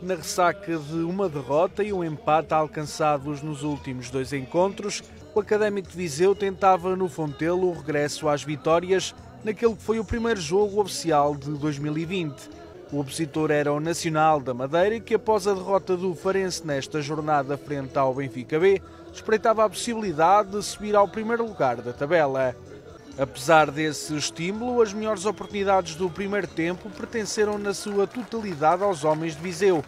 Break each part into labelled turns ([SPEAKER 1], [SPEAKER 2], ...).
[SPEAKER 1] na ressaca de uma derrota e um empate alcançados nos últimos dois encontros, o Académico de Viseu tentava no Fontelo o regresso às vitórias naquele que foi o primeiro jogo oficial de 2020. O opositor era o Nacional da Madeira, que após a derrota do Farense nesta jornada frente ao Benfica B, espreitava a possibilidade de subir ao primeiro lugar da tabela. Apesar desse estímulo, as melhores oportunidades do primeiro tempo pertenceram na sua totalidade aos homens de Viseu.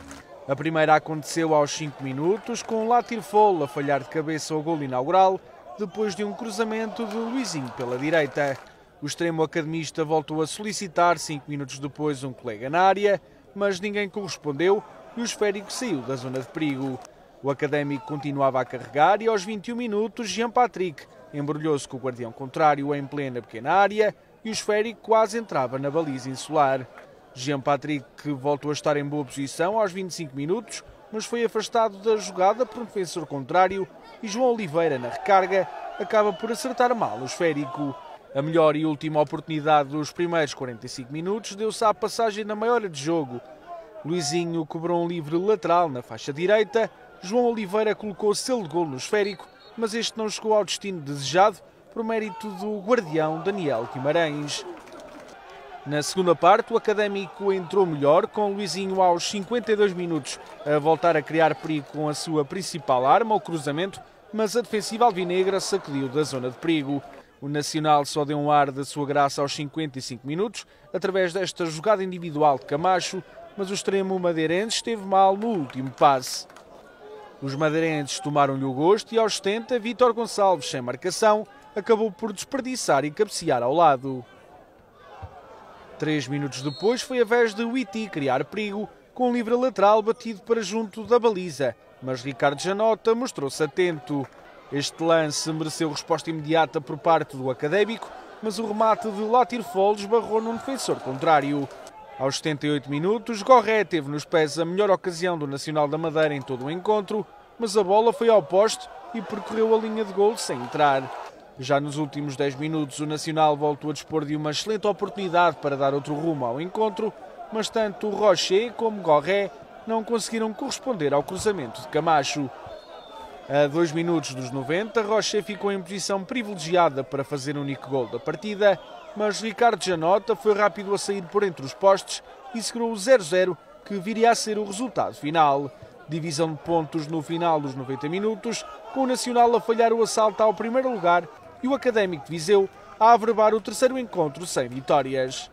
[SPEAKER 1] A primeira aconteceu aos 5 minutos, com Latir Fol a falhar de cabeça ao gol inaugural, depois de um cruzamento de Luizinho pela direita. O extremo academista voltou a solicitar 5 minutos depois um colega na área, mas ninguém correspondeu e o esférico saiu da zona de perigo. O académico continuava a carregar e aos 21 minutos Jean Patrick embrulhou-se com o guardião contrário em plena pequena área e o esférico quase entrava na baliza insular. Jean Patrick voltou a estar em boa posição aos 25 minutos, mas foi afastado da jogada por um defensor contrário e João Oliveira, na recarga, acaba por acertar mal o esférico. A melhor e última oportunidade dos primeiros 45 minutos deu-se à passagem na maior de jogo. Luizinho cobrou um livre lateral na faixa direita, João Oliveira colocou selo de gol no esférico mas este não chegou ao destino desejado por mérito do guardião Daniel Guimarães. Na segunda parte, o Académico entrou melhor, com Luizinho aos 52 minutos a voltar a criar perigo com a sua principal arma, o cruzamento, mas a defensiva alvinegra sacudiu da zona de perigo. O Nacional só deu um ar da sua graça aos 55 minutos, através desta jogada individual de Camacho, mas o extremo madeirense esteve mal no último passe. Os madeirenses tomaram-lhe o gosto e aos 70, Vítor Gonçalves, sem marcação, acabou por desperdiçar e cabecear ao lado. Três minutos depois foi a vez de Witty criar perigo, com um livre lateral batido para junto da baliza, mas Ricardo Janota mostrou-se atento. Este lance mereceu resposta imediata por parte do académico, mas o remate de Latir Foles esbarrou num defensor contrário. Aos 78 minutos, Gorré teve nos pés a melhor ocasião do Nacional da Madeira em todo o encontro, mas a bola foi ao poste e percorreu a linha de gol sem entrar. Já nos últimos 10 minutos, o Nacional voltou a dispor de uma excelente oportunidade para dar outro rumo ao encontro, mas tanto Rocher como Gorré não conseguiram corresponder ao cruzamento de Camacho. A 2 minutos dos 90, Rocher ficou em posição privilegiada para fazer o único gol da partida, mas Ricardo Janota foi rápido a sair por entre os postes e segurou o 0-0, que viria a ser o resultado final. Divisão de pontos no final dos 90 minutos, com o Nacional a falhar o assalto ao primeiro lugar e o Académico de Viseu a averbar o terceiro encontro sem vitórias.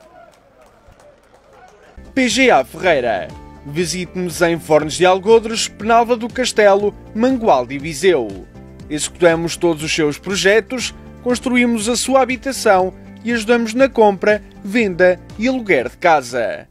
[SPEAKER 1] PGA Ferreira. Visite-nos em Fornos de Algodres, Penalva do Castelo, Mangualde e Viseu. Executamos todos os seus projetos, construímos a sua habitação e ajudamos na compra, venda e aluguer de casa.